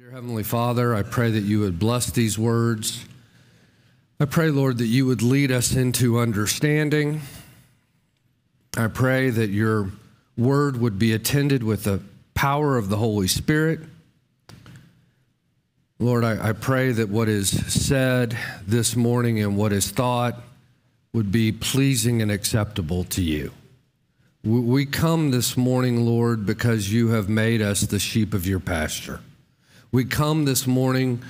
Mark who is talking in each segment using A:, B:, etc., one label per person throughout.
A: Dear Heavenly Father, I pray that you would bless these words. I pray, Lord, that you would lead us into understanding. I pray that your word would be attended with the power of the Holy Spirit. Lord, I, I pray that what is said this morning and what is thought would be pleasing and acceptable to you. We come this morning, Lord, because you have made us the sheep of your pasture. We come this morning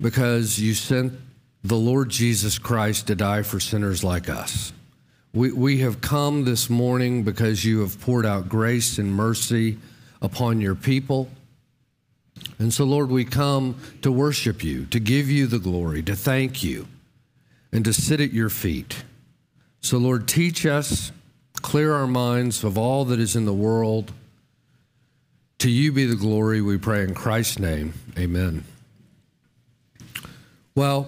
A: because you sent the Lord Jesus Christ to die for sinners like us. We, we have come this morning because you have poured out grace and mercy upon your people. And so, Lord, we come to worship you, to give you the glory, to thank you, and to sit at your feet. So, Lord, teach us Clear our minds of all that is in the world. To you be the glory, we pray in Christ's name. Amen. Well,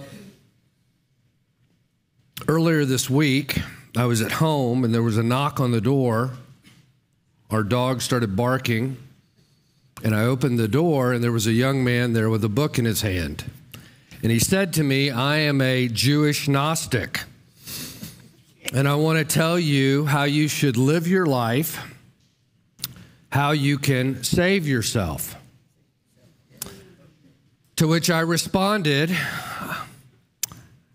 A: earlier this week, I was at home and there was a knock on the door. Our dog started barking, and I opened the door, and there was a young man there with a book in his hand. And he said to me, I am a Jewish Gnostic. And I want to tell you how you should live your life, how you can save yourself. To which I responded,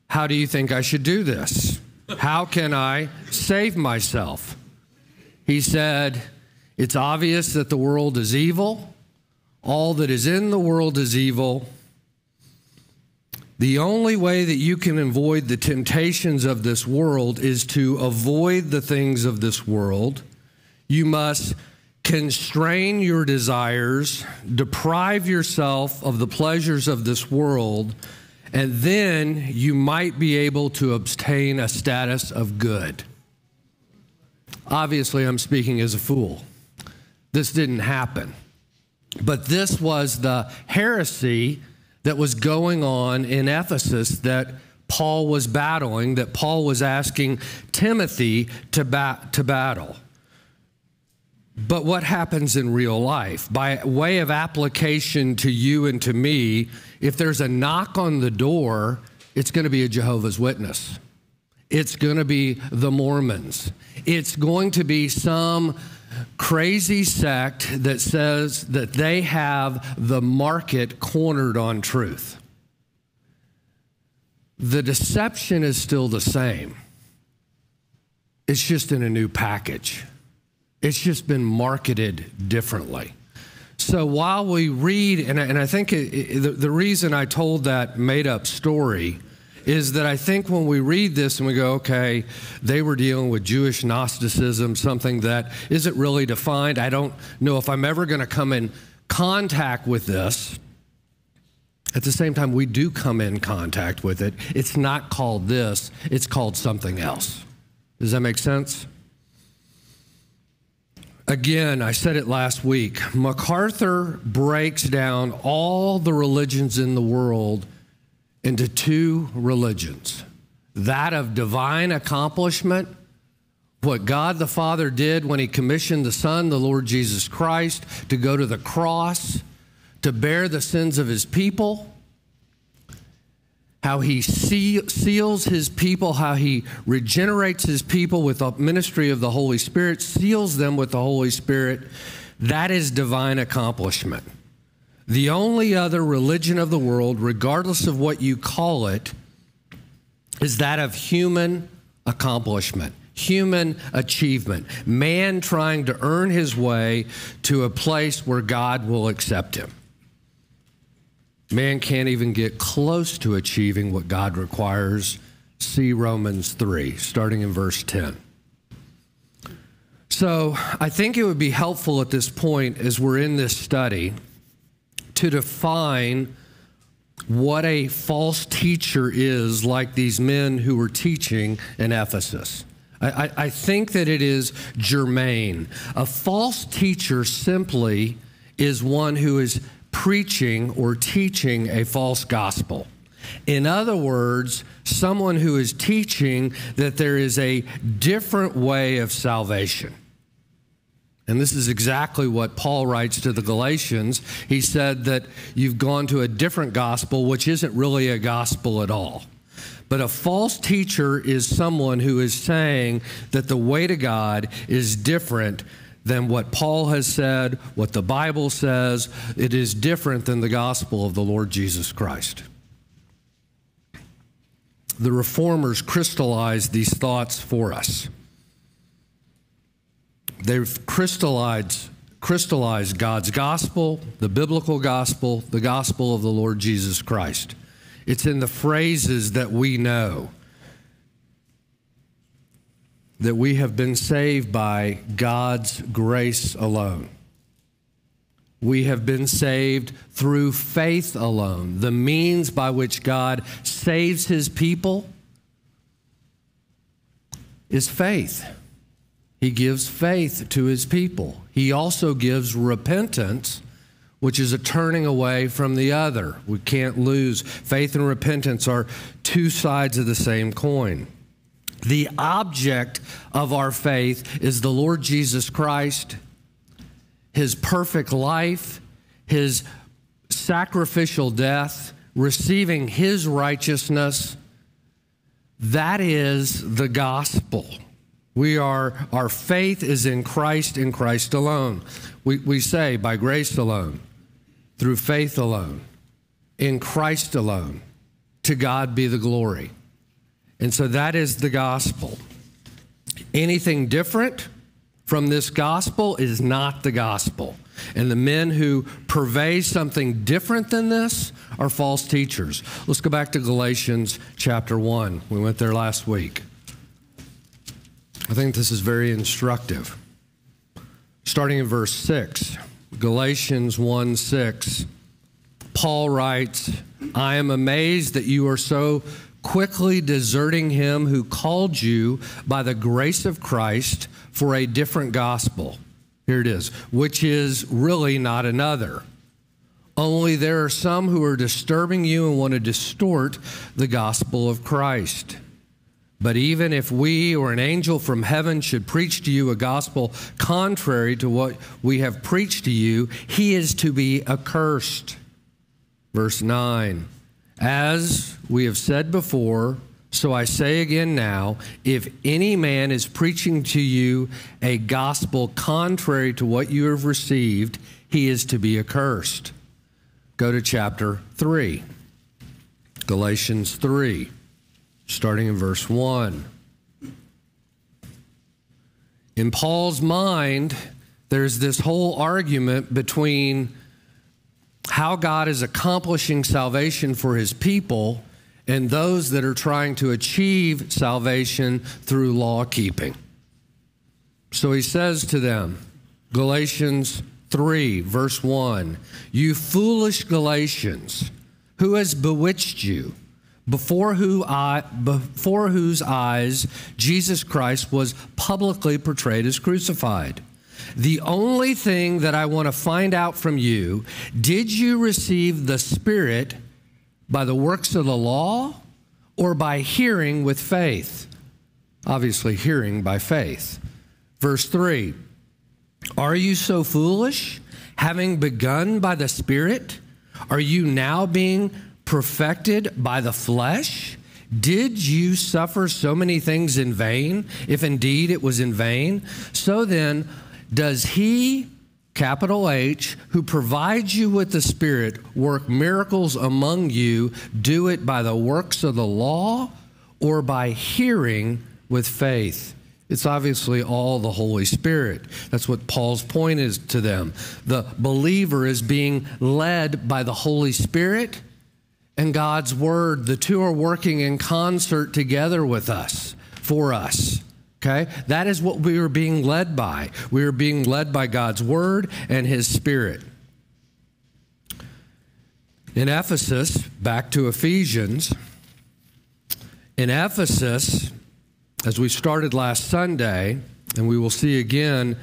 A: How do you think I should do this? How can I save myself? He said, It's obvious that the world is evil. All that is in the world is evil. The only way that you can avoid the temptations of this world is to avoid the things of this world. You must constrain your desires, deprive yourself of the pleasures of this world, and then you might be able to obtain a status of good. Obviously, I'm speaking as a fool. This didn't happen. But this was the heresy that was going on in Ephesus that Paul was battling, that Paul was asking Timothy to, ba- to battle. But what happens in real life? By way of application to you and to me, if there's a knock on the door, it's going to be a Jehovah's Witness. It's going to be the Mormons. It's going to be some crazy sect that says that they have the market cornered on truth. The deception is still the same, it's just in a new package. It's just been marketed differently. So while we read, and I, and I think it, it, the, the reason I told that made up story is that I think when we read this and we go, okay, they were dealing with Jewish Gnosticism, something that isn't really defined. I don't know if I'm ever going to come in contact with this. At the same time, we do come in contact with it. It's not called this, it's called something else. Does that make sense? Again, I said it last week. MacArthur breaks down all the religions in the world into two religions that of divine accomplishment, what God the Father did when He commissioned the Son, the Lord Jesus Christ, to go to the cross, to bear the sins of His people, how He seals His people, how He regenerates His people with the ministry of the Holy Spirit, seals them with the Holy Spirit. That is divine accomplishment. The only other religion of the world, regardless of what you call it, is that of human accomplishment, human achievement, man trying to earn his way to a place where God will accept him. Man can't even get close to achieving what God requires. See Romans 3, starting in verse 10. So I think it would be helpful at this point as we're in this study to define what a false teacher is, like these men who were teaching in Ephesus. I, I, I think that it is germane. A false teacher simply is one who is preaching or teaching a false gospel. In other words, someone who is teaching that there is a different way of salvation. And this is exactly what Paul writes to the Galatians. He said that you've gone to a different gospel, which isn't really a gospel at all. But a false teacher is someone who is saying that the way to God is different than what Paul has said, what the Bible says. It is different than the gospel of the Lord Jesus Christ. The reformers crystallized these thoughts for us. They've crystallized, crystallized God's gospel, the biblical gospel, the gospel of the Lord Jesus Christ. It's in the phrases that we know that we have been saved by God's grace alone. We have been saved through faith alone. The means by which God saves his people is faith. He gives faith to his people. He also gives repentance, which is a turning away from the other. We can't lose. Faith and repentance are two sides of the same coin. The object of our faith is the Lord Jesus Christ, his perfect life, his sacrificial death, receiving his righteousness. That is the gospel. We are, our faith is in Christ, in Christ alone. We, we say by grace alone, through faith alone, in Christ alone. To God be the glory. And so that is the gospel. Anything different from this gospel is not the gospel. And the men who purvey something different than this are false teachers. Let's go back to Galatians chapter 1. We went there last week. I think this is very instructive. Starting in verse 6, Galatians 1 6, Paul writes, I am amazed that you are so quickly deserting him who called you by the grace of Christ for a different gospel. Here it is, which is really not another. Only there are some who are disturbing you and want to distort the gospel of Christ. But even if we or an angel from heaven should preach to you a gospel contrary to what we have preached to you, he is to be accursed. Verse 9 As we have said before, so I say again now if any man is preaching to you a gospel contrary to what you have received, he is to be accursed. Go to chapter 3, Galatians 3 starting in verse 1. In Paul's mind, there's this whole argument between how God is accomplishing salvation for his people and those that are trying to achieve salvation through law keeping. So he says to them, Galatians 3, verse 1 You foolish Galatians, who has bewitched you? before, who I, before whose eyes Jesus Christ was publicly portrayed as crucified. The only thing that I want to find out from you did you receive the Spirit by the works of the law or by hearing with faith? Obviously, hearing by faith. Verse 3 Are you so foolish? Having begun by the Spirit, are you now being perfected by the flesh? Did you suffer so many things in vain, if indeed it was in vain? So then, does he, capital H, who provides you with the Spirit, work miracles among you, do it by the works of the law or by hearing with faith? It's obviously all the Holy Spirit. That's what Paul's point is to them. The believer is being led by the Holy Spirit and God's Word. The two are working in concert together with us, for us. Okay? That is what we are being led by. We are being led by God's Word and His Spirit. In Ephesus, back to Ephesians, in Ephesus, as we started last Sunday, and we will see again,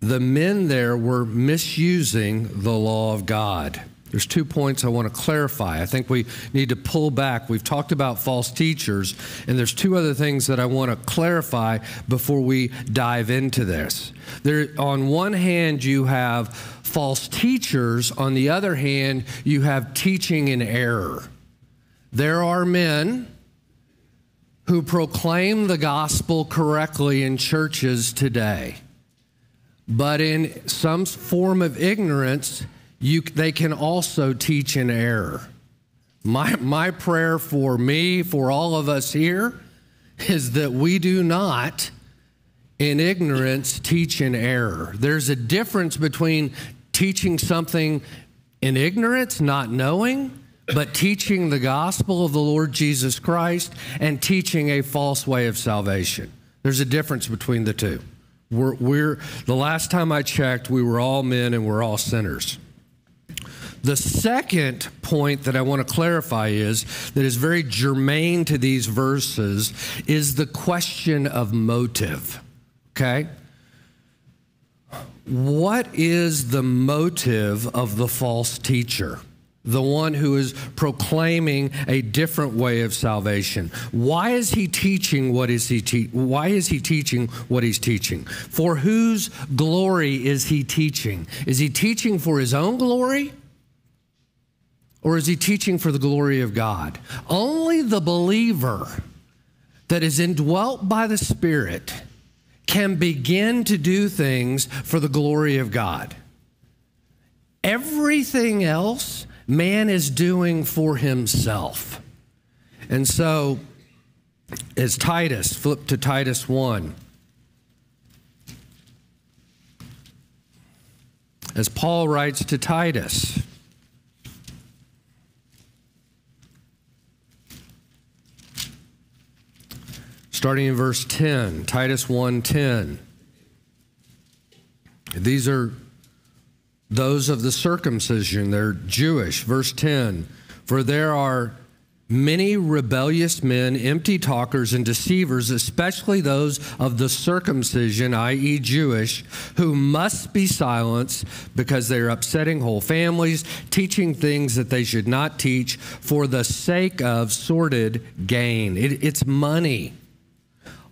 A: the men there were misusing the law of God. There's two points I want to clarify. I think we need to pull back. We've talked about false teachers, and there's two other things that I want to clarify before we dive into this. There, on one hand, you have false teachers. On the other hand, you have teaching in error. There are men who proclaim the gospel correctly in churches today, but in some form of ignorance, you, they can also teach in error. My, my prayer for me, for all of us here, is that we do not, in ignorance, teach in error. There's a difference between teaching something in ignorance, not knowing, but teaching the gospel of the Lord Jesus Christ and teaching a false way of salvation. There's a difference between the two. We're, we're, the last time I checked, we were all men and we're all sinners. The second point that I want to clarify is that is very germane to these verses is the question of motive. Okay? What is the motive of the false teacher? the one who is proclaiming a different way of salvation. Why is he teaching what is he te- why is he teaching what he's teaching? For whose glory is he teaching? Is he teaching for his own glory? Or is he teaching for the glory of God? Only the believer that is indwelt by the Spirit can begin to do things for the glory of God. Everything else man is doing for himself. And so, as Titus, flip to Titus 1. As Paul writes to Titus, starting in verse 10, Titus 1:10. These are those of the circumcision, they're Jewish. Verse 10 For there are many rebellious men, empty talkers, and deceivers, especially those of the circumcision, i.e., Jewish, who must be silenced because they are upsetting whole families, teaching things that they should not teach for the sake of sordid gain. It, it's money.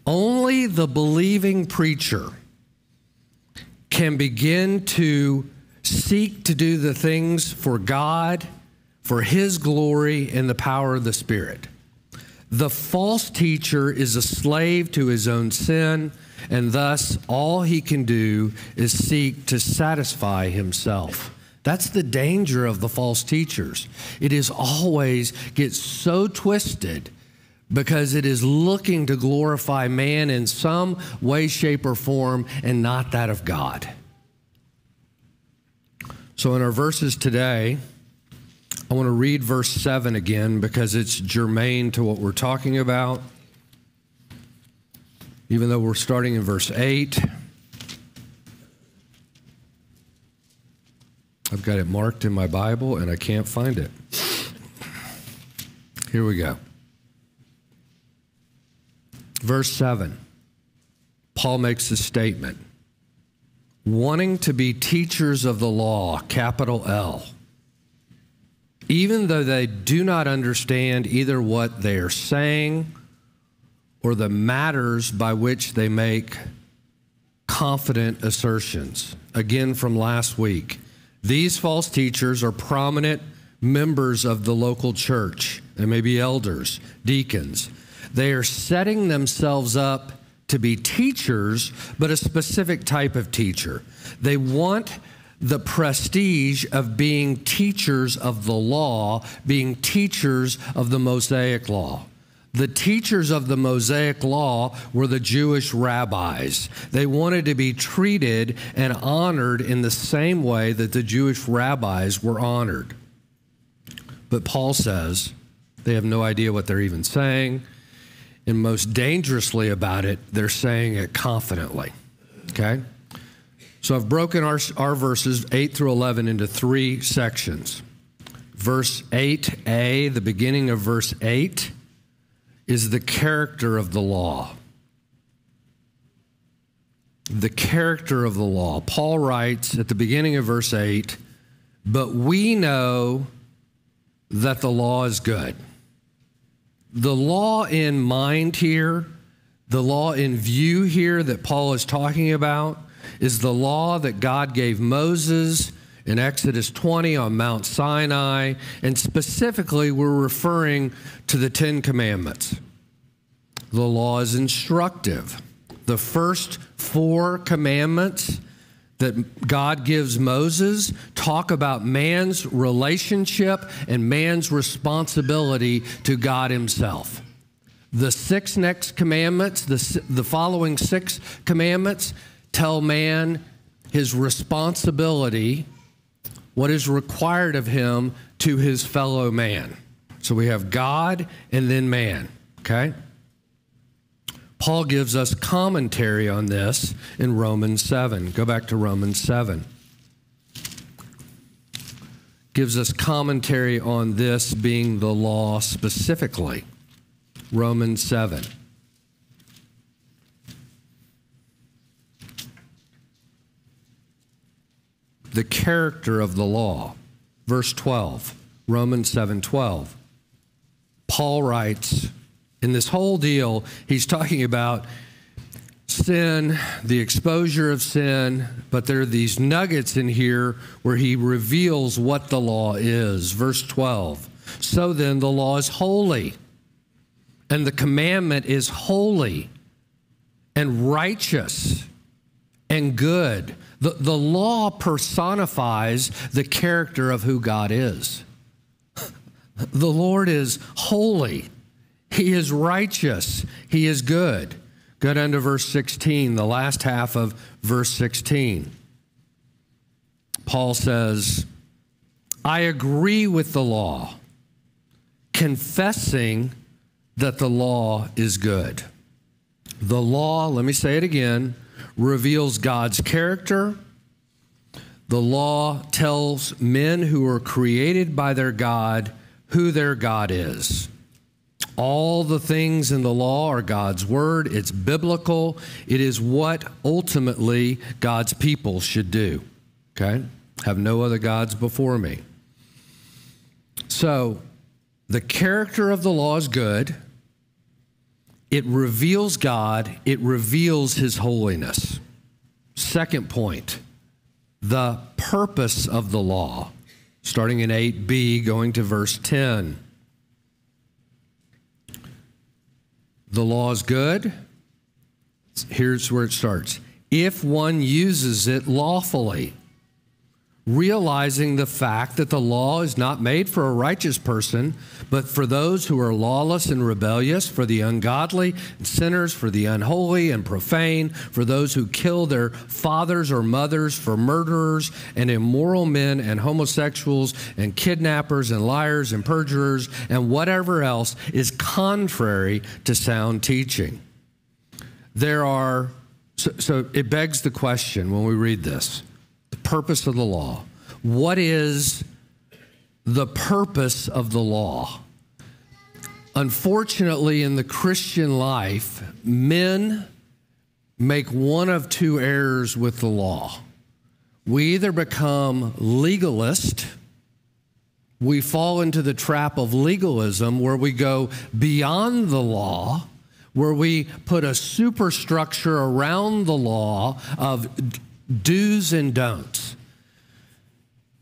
A: Only the believing preacher can begin to seek to do the things for God, for His glory, and the power of the Spirit. The false teacher is a slave to his own sin, and thus all he can do is seek to satisfy himself. That's the danger of the false teachers. It is always gets so twisted because it is looking to glorify man in some way, shape, or form and not that of God. So, in our verses today, I want to read verse 7 again because it's germane to what we're talking about. Even though we're starting in verse 8, I've got it marked in my Bible and I can't find it. Here we go. Verse 7, Paul makes a statement wanting to be teachers of the law, capital L, even though they do not understand either what they are saying or the matters by which they make confident assertions. Again, from last week, these false teachers are prominent members of the local church. They may be elders, deacons, they are setting themselves up to be teachers, but a specific type of teacher. They want the prestige of being teachers of the law, being teachers of the Mosaic law. The teachers of the Mosaic law were the Jewish rabbis. They wanted to be treated and honored in the same way that the Jewish rabbis were honored. But Paul says they have no idea what they're even saying and most dangerously about it, they're saying it confidently. Okay? So I've broken our, our verses 8 through 11 into three sections. Verse 8a, the beginning of verse 8, is the character of the law. The character of the law. Paul writes at the beginning of verse 8, but we know that the law is good. The law in mind here, the law in view here that Paul is talking about, is the law that God gave Moses in Exodus 20 on Mount Sinai, and specifically, we're referring to the Ten Commandments. The law is instructive. The first four commandments that God gives Moses talk about man's relationship and man's responsibility to God Himself. The six next commandments, the, the following six commandments, tell man his responsibility, what is required of him to his fellow man. So we have God and then man, okay? Paul gives us commentary on this in Romans 7. Go back to Romans 7. Gives us commentary on this being the law specifically. Romans 7. The character of the law. Verse 12. Romans 7:12. Paul writes, in this whole deal, he's talking about sin, the exposure of sin, but there are these nuggets in here where he reveals what the law is. Verse 12. So then, the law is holy, and the commandment is holy and righteous and good. The, the law personifies the character of who God is. The Lord is holy he is righteous. He is good. Go down to verse 16, the last half of verse 16. Paul says, I agree with the law, confessing that the law is good. The law, let me say it again, reveals God's character. The law tells men who are created by their God who their God is. All the things in the law are God's word, it's biblical, it is what ultimately God's people should do. Okay? Have no other gods before me. So, the character of the law is good. It reveals God, it reveals his holiness. Second point, the purpose of the law, starting in 8b, going to verse 10. The law is good. Here's where it starts. If one uses it lawfully, realizing the fact that the law is not made for a righteous person, but for those who are lawless and rebellious, for the ungodly and sinners, for the unholy and profane, for those who kill their fathers or mothers, for murderers and immoral men and homosexuals and kidnappers and liars and perjurers and whatever else is contrary to sound teaching. There are, so, so it begs the question when we read this purpose of the law. What is the purpose of the law? Unfortunately, in the Christian life, men make one of two errors with the law. We either become legalist, we fall into the trap of legalism where we go beyond the law, where we put a superstructure around the law of do's and don'ts.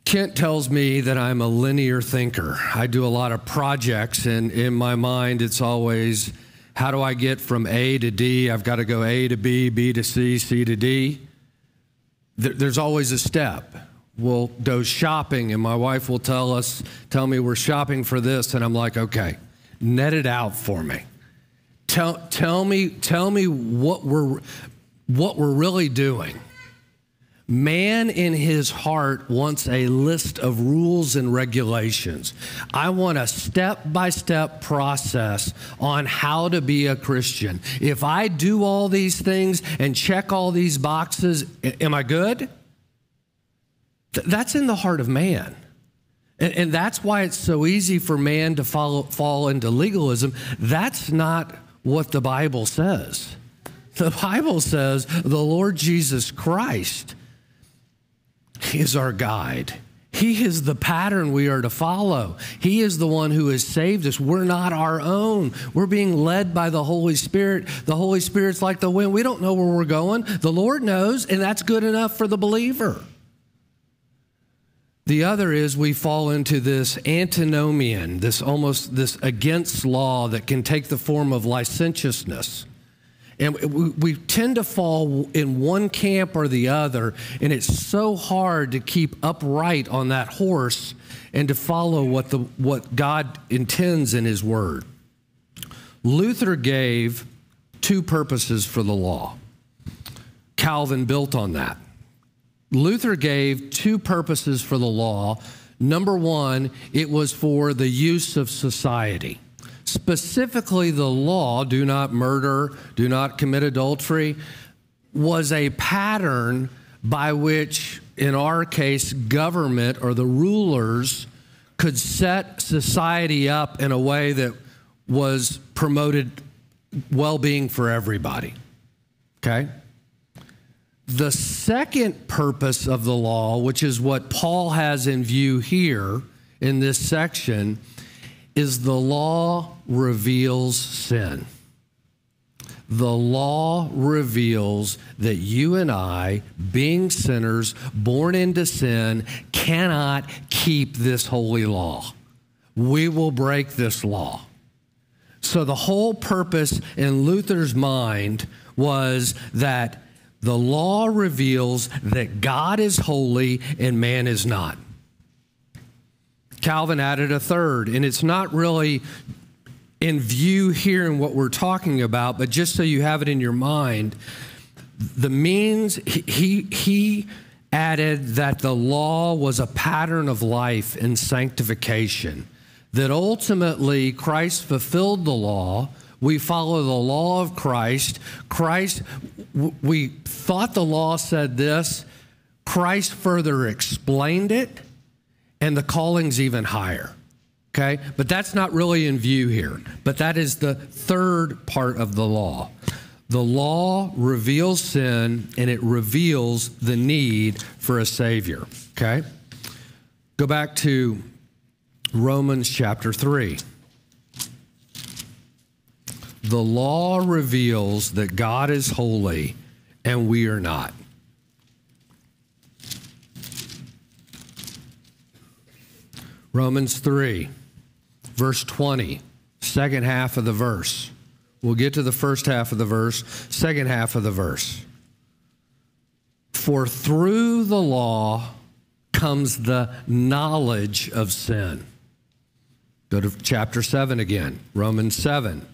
A: Kent tells me that I'm a linear thinker. I do a lot of projects, and in my mind, it's always how do I get from A to D? I've got to go A to B, B to C, C to D. There's always a step. We'll go shopping, and my wife will tell us, tell me we're shopping for this, and I'm like, okay, net it out for me. Tell, tell me, tell me what we're, what we're really doing. Man in his heart wants a list of rules and regulations. I want a step by step process on how to be a Christian. If I do all these things and check all these boxes, am I good? That's in the heart of man. And, that's why it's so easy for man to follow, fall into legalism. That's not what the Bible says. The Bible says the Lord Jesus Christ is our guide. He is the pattern we are to follow. He is the one who has saved us. We're not our own. We're being led by the Holy Spirit. The Holy Spirit's like the wind. We don't know where we're going. The Lord knows, and that's good enough for the believer. The other is we fall into this antinomian, this almost this against law that can take the form of licentiousness. And we, we, tend to fall in one camp or the other, and it's so hard to keep upright on that horse and to follow what, the, what God intends in His Word. Luther gave two purposes for the law. Calvin built on that. Luther gave two purposes for the law. Number one, it was for the use of society specifically the law do not murder, do not commit adultery, was a pattern by which, in our case, government or the rulers could set society up in a way that was promoted well being for everybody. Okay? The second purpose of the law, which is what Paul has in view here in this section, is the law reveals sin. The law reveals that you and I, being sinners, born into sin, cannot keep this holy law. We will break this law. So, the whole purpose in Luther's mind was that the law reveals that God is holy and man is not. Calvin added a third, and it's not really in view here in what we're talking about, but just so you have it in your mind, the means he, he added that the law was a pattern of life and sanctification, that ultimately Christ fulfilled the law. We follow the law of Christ. Christ, we thought the law said this. Christ further explained it and the calling's even higher. Okay? But that's not really in view here. But that is the third part of the law. The law reveals sin and it reveals the need for a Savior. Okay? Go back to Romans chapter 3. The law reveals that God is holy and we are not. Romans 3, verse 20, second half of the verse. We'll get to the first half of the verse, second half of the verse. For through the law comes the knowledge of sin. Go to chapter 7 again, Romans 7.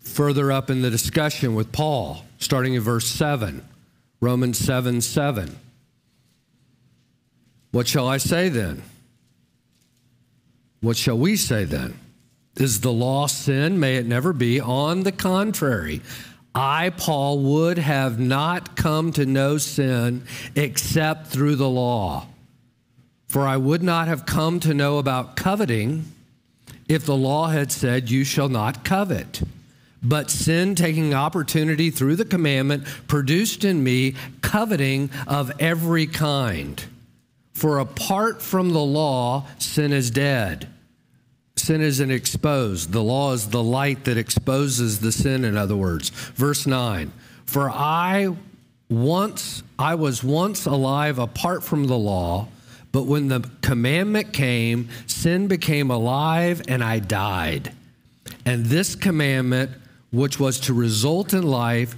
A: Further up in the discussion with Paul, starting in verse 7, Romans 7 7. What shall I say then? What shall we say then? Is the law sin? May it never be. On the contrary, I, Paul, would have not come to know sin except through the law. For I would not have come to know about coveting if the law had said, You shall not covet. But sin, taking opportunity through the commandment, produced in me coveting of every kind. For apart from the law, sin is dead. Sin isn't exposed. The law is the light that exposes the sin, in other words. Verse 9 For I once, I was once alive apart from the law, but when the commandment came, sin became alive and I died. And this commandment, which was to result in life,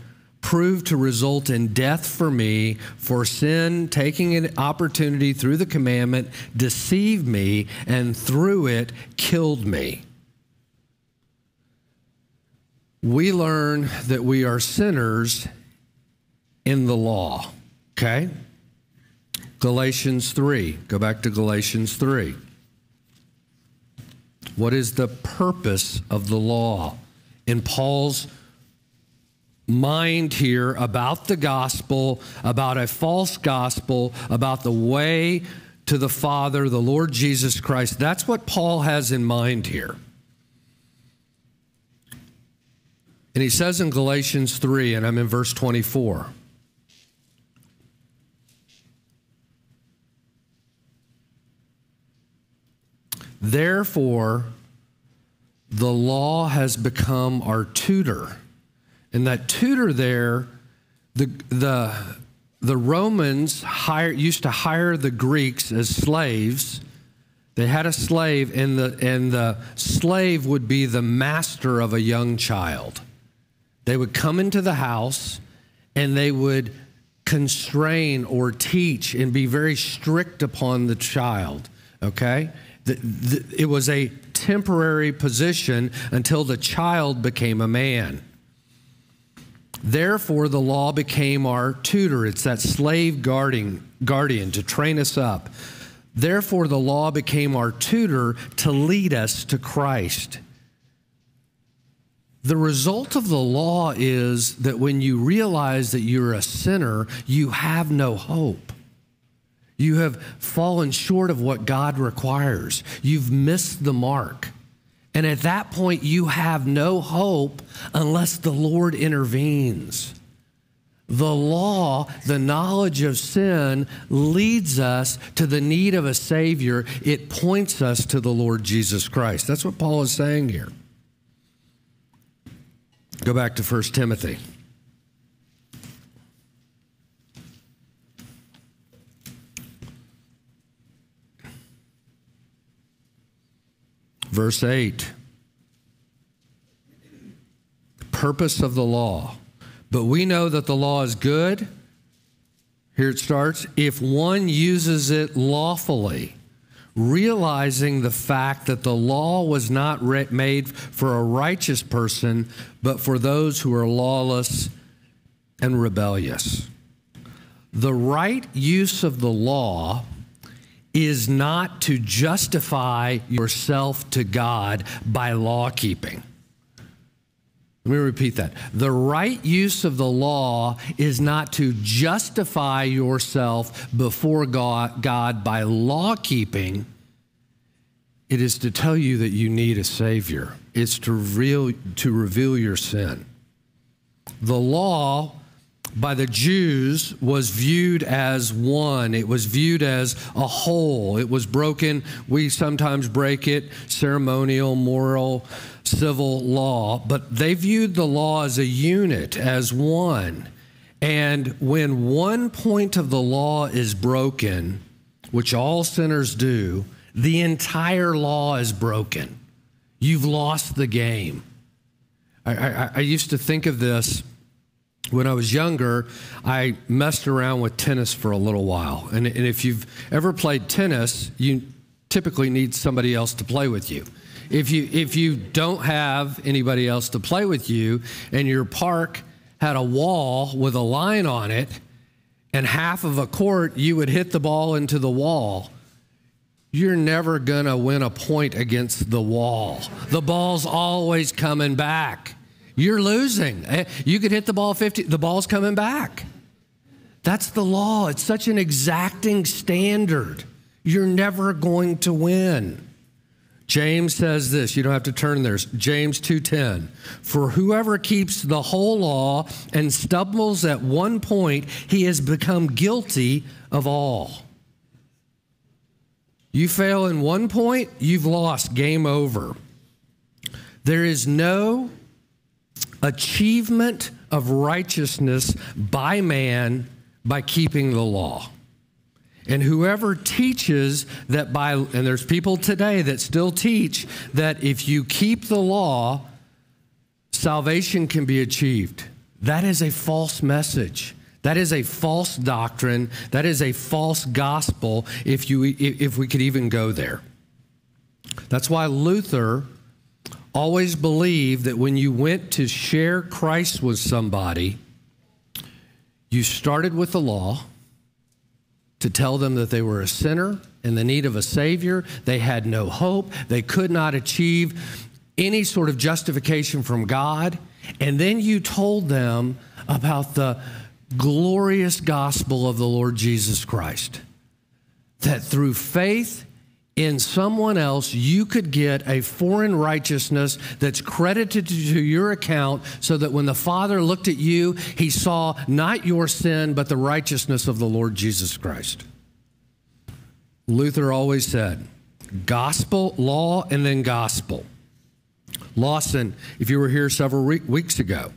A: proved to result in death for me, for sin, taking an opportunity through the commandment, deceived me, and through it killed me. We learn that we are sinners in the law, okay? Galatians 3. Go back to Galatians 3. What is the purpose of the law? In Paul's mind here about the gospel, about a false gospel, about the way to the Father, the Lord Jesus Christ. That's what Paul has in mind here. And he says in Galatians 3, and I'm in verse 24. Therefore, the law has become our tutor. And that tutor there, the, the, the Romans hire, used to hire the Greeks as slaves. They had a slave, and the, and the slave would be the master of a young child. They would come into the house and they would constrain or teach and be very strict upon the child, okay? The, the, it was a temporary position until the child became a man. Therefore, the law became our tutor. It's that slave guarding, guardian to train us up. Therefore, the law became our tutor to lead us to Christ. The result of the law is that when you realize that you're a sinner, you have no hope. You have fallen short of what God requires. You've missed the mark. And at that point, you have no hope unless the Lord intervenes. The law, the knowledge of sin, leads us to the need of a Savior. It points us to the Lord Jesus Christ. That's what Paul is saying here. Go back to 1 Timothy. Verse 8 Purpose of the law. But we know that the law is good. Here it starts if one uses it lawfully realizing the fact that the law was not made for a righteous person, but for those who are lawless and rebellious. The right use of the law is not to justify yourself to God by law keeping. Let me repeat that. The right use of the law is not to justify yourself before God, God by law keeping. It is to tell you that you need a Savior. It's to to reveal your sin. The law by the Jews was viewed as one. It was viewed as a whole. It was broken. We sometimes break it ceremonial, moral, civil law, but they viewed the law as a unit, as one. And when one point of the law is broken, which all sinners do, the entire law is broken. You've lost the game. I, I, I used to think of this when I was younger, I messed around with tennis for a little while. And, and, if you've ever played tennis, you typically need somebody else to play with you. If you, if you don't have anybody else to play with you, and your park had a wall with a line on it, and half of a court, you would hit the ball into the wall. You're never going to win a point against the wall. The ball's always coming back. You're losing. Eh, you could hit the ball 50, the ball's coming back. That's the law. It's such an exacting standard. You're never going to win. James says this, you don't have to turn there. James 2:10. For whoever keeps the whole law and stumbles at one point, he has become guilty of all. You fail in one point, you've lost, game over. There is no achievement of righteousness by man by keeping the law. And whoever teaches that by, and there's people today that still teach that if you keep the law, salvation can be achieved. That is a false message. That is a false doctrine. That is a false gospel if, you, if we could even go there. That's why Luther always believed that when you went to share Christ with somebody, you started with the law to tell them that they were a sinner in the need of a Savior. They had no hope. They could not achieve any sort of justification from God. And then you told them about the glorious gospel of the Lord Jesus Christ. That through faith in someone else, you could get a foreign righteousness that's credited to your account so that when the Father looked at you, he saw not your sin, but the righteousness of the Lord Jesus Christ. Luther always said, gospel, law, and then gospel. Lawson, if you were here several weeks ago,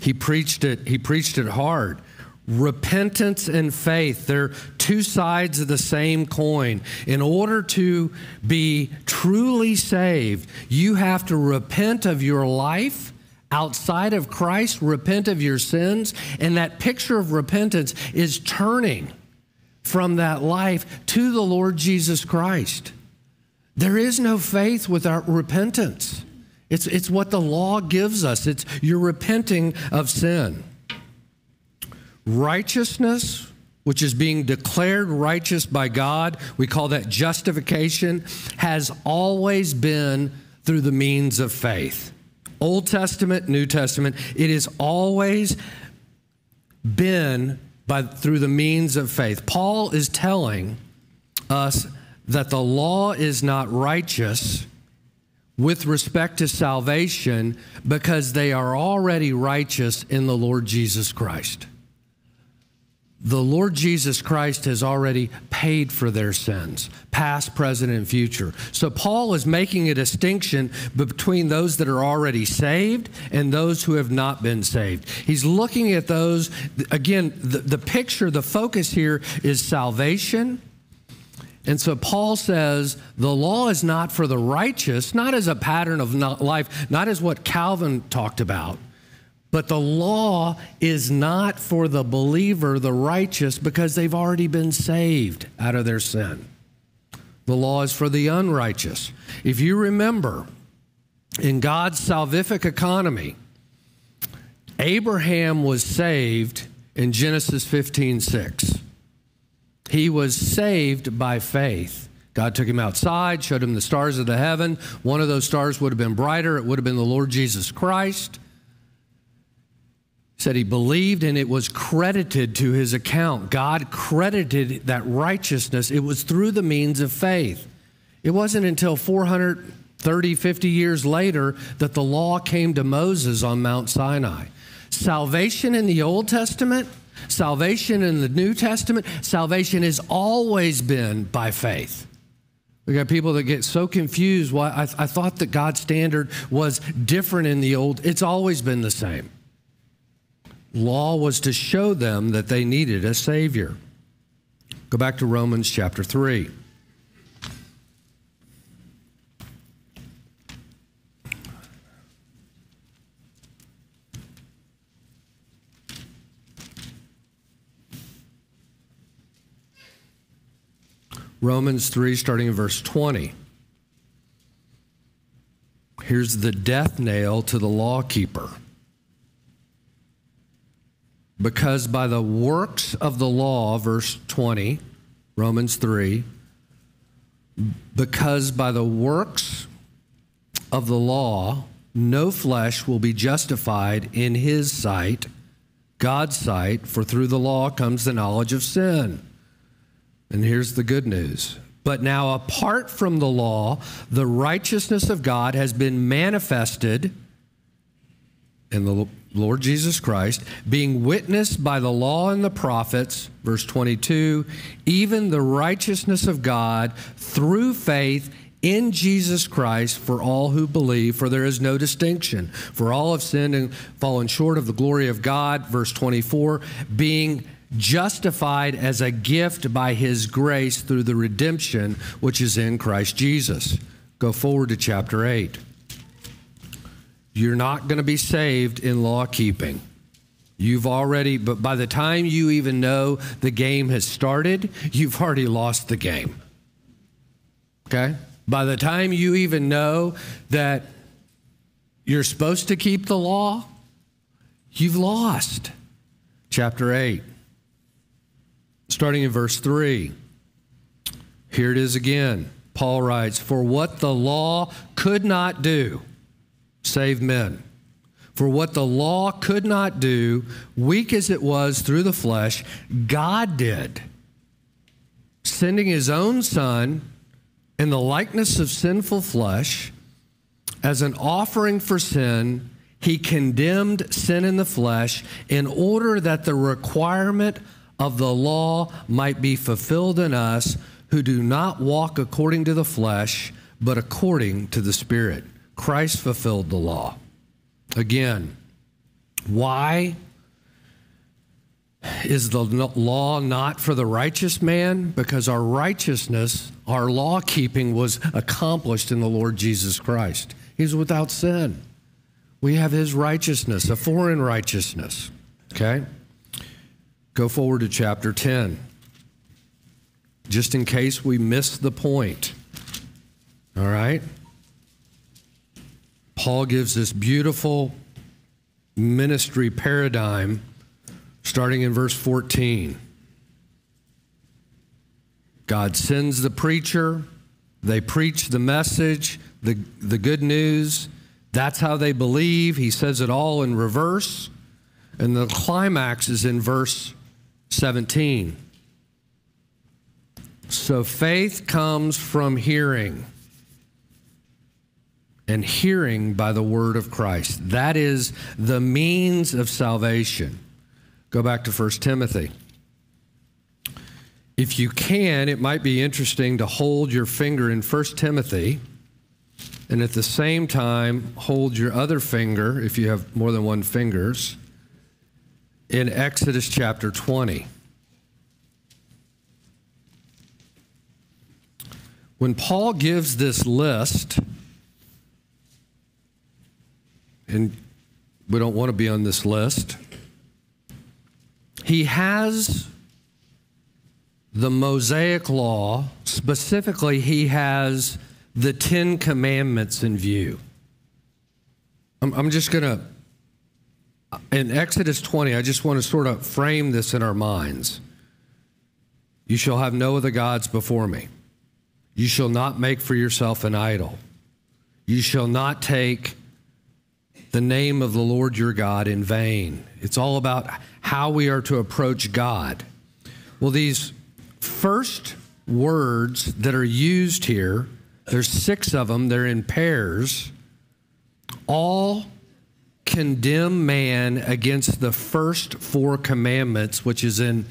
A: he preached it, he preached it hard. Repentance and faith, they're two sides of the same coin. In order to be truly saved, you have to repent of your life outside of Christ, repent of your sins, and that picture of repentance is turning from that life to the Lord Jesus Christ. There is no faith without repentance. It's, it's what the law gives us. It's you're repenting of sin. Righteousness, which is being declared righteous by God, we call that justification, has always been through the means of faith. Old Testament, New Testament, it has always been by, through the means of faith. Paul is telling us that the law is not righteous with respect to salvation because they are already righteous in the Lord Jesus Christ. The Lord Jesus Christ has already paid for their sins, past, present, and future. So Paul is making a distinction between those that are already saved and those who have not been saved. He's looking at those, again, the, the picture, the focus here is salvation. And so Paul says the law is not for the righteous, not as a pattern of life, not as what Calvin talked about but the law is not for the believer, the righteous, because they've already been saved out of their sin. The law is for the unrighteous. If you remember, in God's salvific economy, Abraham was saved in Genesis 15 6. He was saved by faith. God took him outside, showed him the stars of the heaven. One of those stars would have been brighter, it would have been the Lord Jesus Christ said he believed and it was credited to his account. God credited that righteousness. It was through the means of faith. It wasn't until 430, 50 years later that the law came to Moses on Mount Sinai. Salvation in the Old Testament, salvation in the New Testament, salvation has always been by faith. We got people that get so confused. Why I, I thought that God's standard was different in the old. It's always been the same. Law was to show them that they needed a Savior. Go back to Romans chapter 3. Romans 3, starting in verse 20. Here's the death nail to the lawkeeper. Because by the works of the law, verse 20, Romans 3, because by the works of the law, no flesh will be justified in his sight, God's sight, for through the law comes the knowledge of sin. And here's the good news. But now, apart from the law, the righteousness of God has been manifested in the Lord Jesus Christ, being witnessed by the law and the prophets, verse 22, even the righteousness of God through faith in Jesus Christ for all who believe, for there is no distinction. For all have sinned and fallen short of the glory of God, verse 24, being justified as a gift by his grace through the redemption which is in Christ Jesus. Go forward to chapter 8. You're not going to be saved in law keeping. You've already, but by the time you even know the game has started, you've already lost the game. Okay? By the time you even know that you're supposed to keep the law, you've lost. Chapter 8, starting in verse 3. Here it is again. Paul writes, For what the law could not do, save men. For what the law could not do, weak as it was through the flesh, God did, sending his own Son in the likeness of sinful flesh as an offering for sin. He condemned sin in the flesh in order that the requirement of the law might be fulfilled in us who do not walk according to the flesh, but according to the Spirit. Christ fulfilled the law. Again, why is the law not for the righteous man? Because our righteousness, our law keeping was accomplished in the Lord Jesus Christ. He's without sin. We have his righteousness, a foreign righteousness. Okay? Go forward to chapter 10. Just in case we miss the point. All right? Paul gives this beautiful ministry paradigm starting in verse 14. God sends the preacher, they preach the message, the, the good news. That's how they believe. He says it all in reverse. And the climax is in verse 17. So faith comes from hearing, and hearing by the word of Christ. That is the means of salvation. Go back to 1 Timothy. If you can, it might be interesting to hold your finger in 1 Timothy and at the same time hold your other finger, if you have more than one fingers, in Exodus chapter 20. When Paul gives this list, and we don't want to be on this list, he has the Mosaic Law, specifically, he has the Ten Commandments in view. I'm, I'm just going to, in Exodus 20, I just want to sort of frame this in our minds. You shall have no other gods before me. You shall not make for yourself an idol. You shall not take the name of the Lord your God in vain. It's all about how we are to approach God. Well, these first words that are used here, there's six of them, they're in pairs, all condemn man against the first four commandments, which is in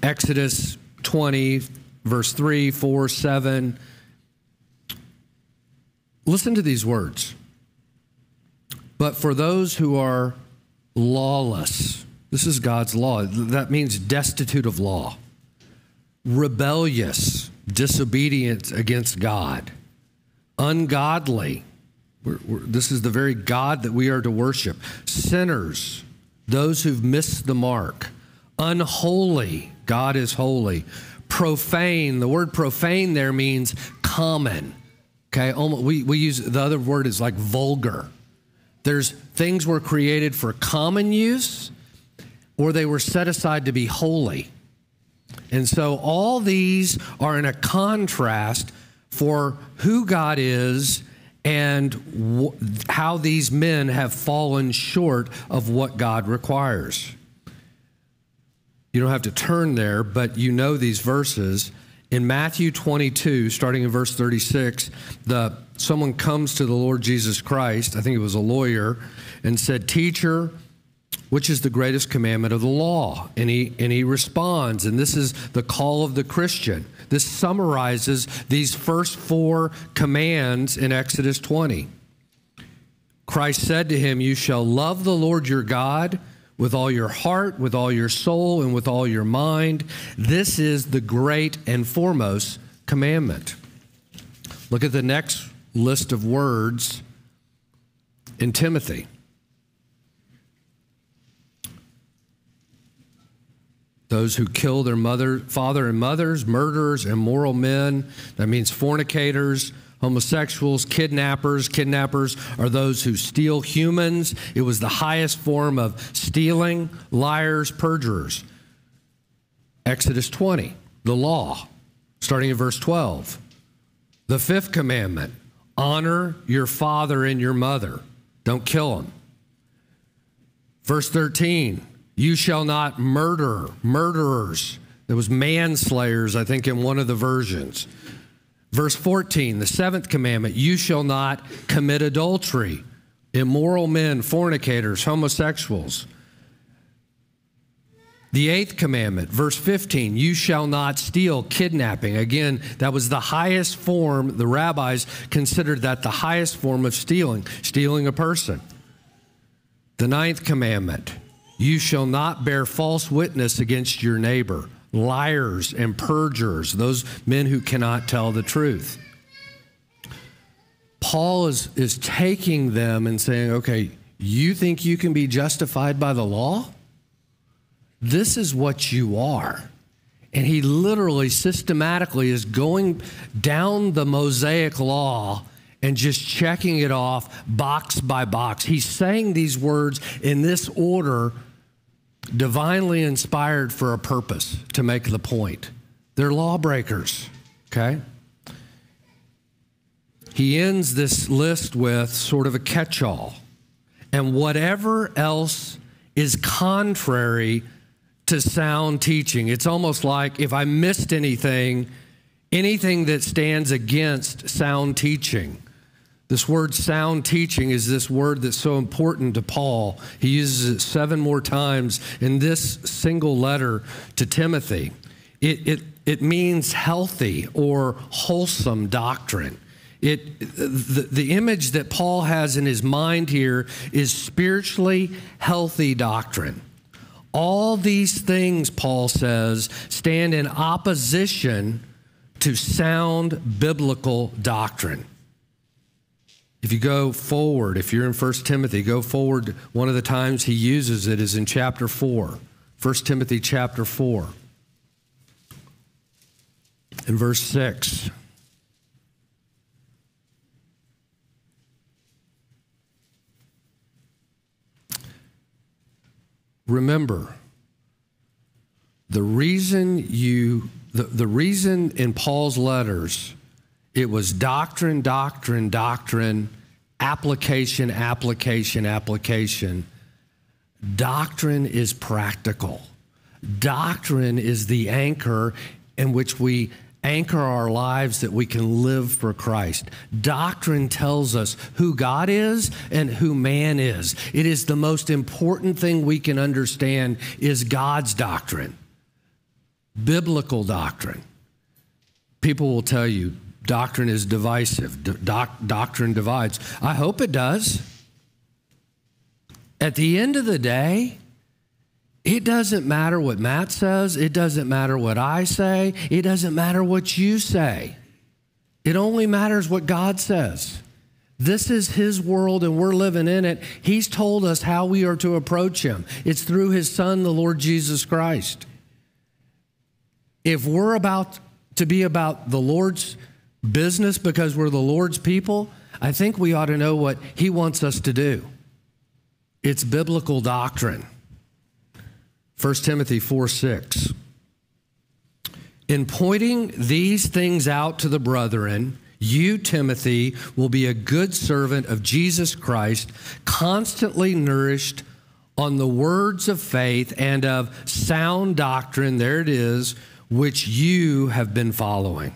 A: Exodus 20, verse 3, 4, 7. Listen to these words. But for those who are lawless, this is God's law. That means destitute of law, rebellious, disobedient against God, ungodly. We're, we're, this is the very God that we are to worship. Sinners, those who've missed the mark, unholy. God is holy. Profane, the word profane there means common. Okay, we, we use the other word is like vulgar. There's things were created for common use or they were set aside to be holy. And so all these are in a contrast for who God is and how these men have fallen short of what God requires. You don't have to turn there, but you know these verses. In Matthew 22, starting in verse 36, the someone comes to the Lord Jesus Christ, I think it was a lawyer, and said, Teacher, which is the greatest commandment of the law? And he, and he responds, and this is the call of the Christian. This summarizes these first four commands in Exodus 20. Christ said to him, You shall love the Lord your God with all your heart, with all your soul, and with all your mind. This is the great and foremost commandment. Look at the next list of words in Timothy. Those who kill their mother, father and mothers, murderers, immoral men, that means fornicators, homosexuals, kidnappers. Kidnappers are those who steal humans. It was the highest form of stealing, liars, perjurers. Exodus 20, the law, starting in verse 12. The fifth commandment honor your father and your mother. Don't kill them. Verse 13, you shall not murder, murderers. There was manslayers, I think, in one of the versions. Verse 14, the seventh commandment, you shall not commit adultery. Immoral men, fornicators, homosexuals. The eighth commandment, verse 15, you shall not steal, kidnapping. Again, that was the highest form, the rabbis considered that the highest form of stealing, stealing a person. The ninth commandment, you shall not bear false witness against your neighbor, liars and perjurers, those men who cannot tell the truth. Paul is, is taking them and saying, okay, you think you can be justified by the law? This is what you are. And he literally, systematically is going down the Mosaic law and just checking it off box by box. He's saying these words in this order, divinely inspired for a purpose to make the point. They're lawbreakers, okay? He ends this list with sort of a catch all. And whatever else is contrary to sound teaching, it's almost like if I missed anything, anything that stands against sound teaching this word sound teaching is this word that's so important to Paul. He uses it seven more times in this single letter to Timothy. It, it, it means healthy or wholesome doctrine. It, the, the image that Paul has in his mind here is spiritually healthy doctrine. All these things, Paul says, stand in opposition to sound biblical doctrine. If you go forward, if you're in 1 Timothy, go forward. One of the times he uses it is in chapter 4. 1 Timothy chapter 4. In verse 6. Remember, the reason you, the, the reason in Paul's letters it was doctrine, doctrine, doctrine, application, application, application. Doctrine is practical. Doctrine is the anchor in which we anchor our lives that we can live for Christ. Doctrine tells us who God is and who man is. It is the most important thing we can understand is God's doctrine. Biblical doctrine. People will tell you doctrine is divisive. Doc, doctrine divides. I hope it does. At the end of the day, it doesn't matter what Matt says. It doesn't matter what I say. It doesn't matter what you say. It only matters what God says. This is His world and we're living in it. He's told us how we are to approach Him. It's through His Son, the Lord Jesus Christ. If we're about to be about the Lord's business because we're the Lord's people, I think we ought to know what He wants us to do. It's biblical doctrine. 1 Timothy 4 6. In pointing these things out to the brethren, you, Timothy, will be a good servant of Jesus Christ, constantly nourished on the words of faith and of sound doctrine, there it is, which you have been following.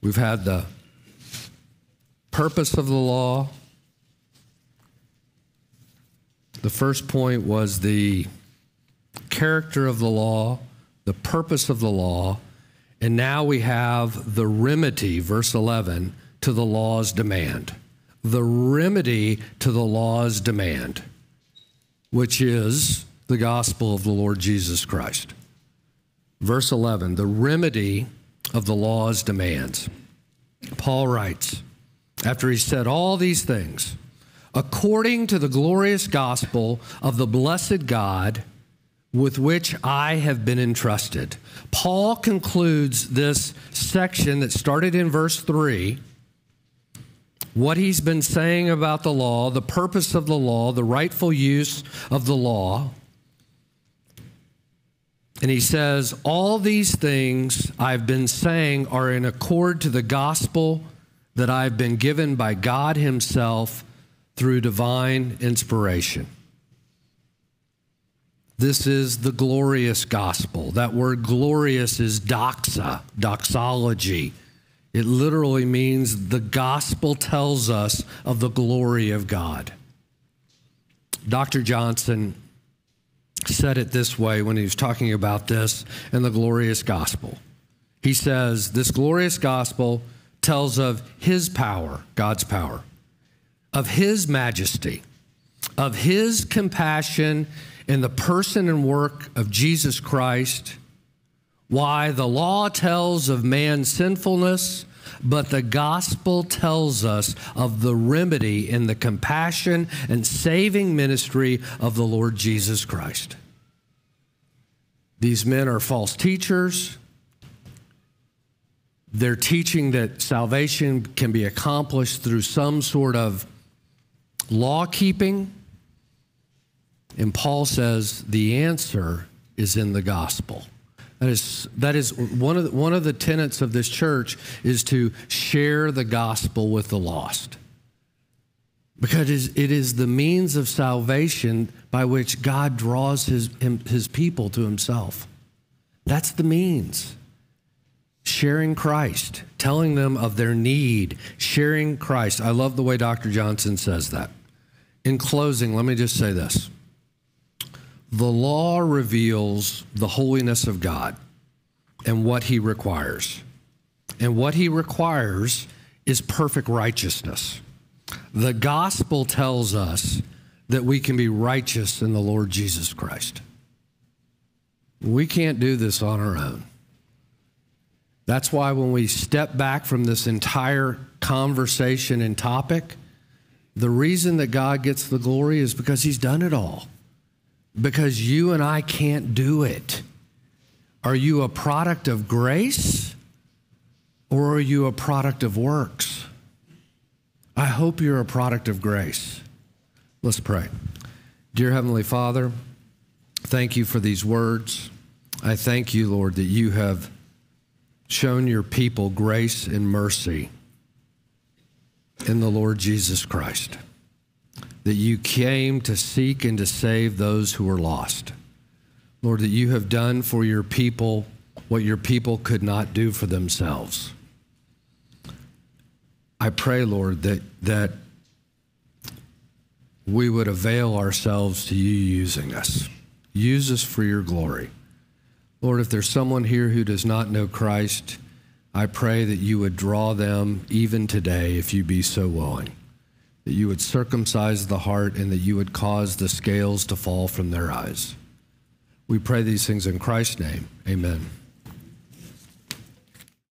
A: We've had the purpose of the law. The first point was the character of the law, the purpose of the law, and now we have the remedy, verse 11, to the law's demand. The remedy to the law's demand, which is the gospel of the Lord Jesus Christ. Verse 11, the remedy of the law's demands. Paul writes, after he said all these things, according to the glorious gospel of the blessed God with which I have been entrusted. Paul concludes this section that started in verse 3 what he's been saying about the law, the purpose of the law, the rightful use of the law. And he says, All these things I've been saying are in accord to the gospel that I've been given by God Himself through divine inspiration. This is the glorious gospel. That word glorious is doxa, doxology. It literally means the gospel tells us of the glory of God. Dr. Johnson said it this way when he was talking about this in the glorious gospel. He says, This glorious gospel tells of his power, God's power, of his majesty, of his compassion in the person and work of Jesus Christ. Why the law tells of man's sinfulness, but the gospel tells us of the remedy in the compassion and saving ministry of the Lord Jesus Christ. These men are false teachers. They're teaching that salvation can be accomplished through some sort of law keeping. And Paul says the answer is in the gospel. That is, that is one, of the, one of the tenets of this church is to share the gospel with the lost. Because it is, it is the means of salvation by which God draws his, his people to himself. That's the means. Sharing Christ, telling them of their need, sharing Christ. I love the way Dr. Johnson says that. In closing, let me just say this the law reveals the holiness of God and what he requires. And what he requires is perfect righteousness. The gospel tells us that we can be righteous in the Lord Jesus Christ. We can't do this on our own. That's why when we step back from this entire conversation and topic, the reason that God gets the glory is because he's done it all because you and I can't do it. Are you a product of grace or are you a product of works? I hope you're a product of grace. Let's pray. Dear Heavenly Father, thank you for these words. I thank you, Lord, that you have shown your people grace and mercy in the Lord Jesus Christ that you came to seek and to save those who were lost. Lord, that you have done for your people what your people could not do for themselves. I pray, Lord, that, that we would avail ourselves to you using us. Use us for your glory. Lord, if there's someone here who does not know Christ, I pray that you would draw them even today if you be so willing that you would circumcise the heart and that you would cause the scales to fall from their eyes. We pray these things in Christ's name. Amen.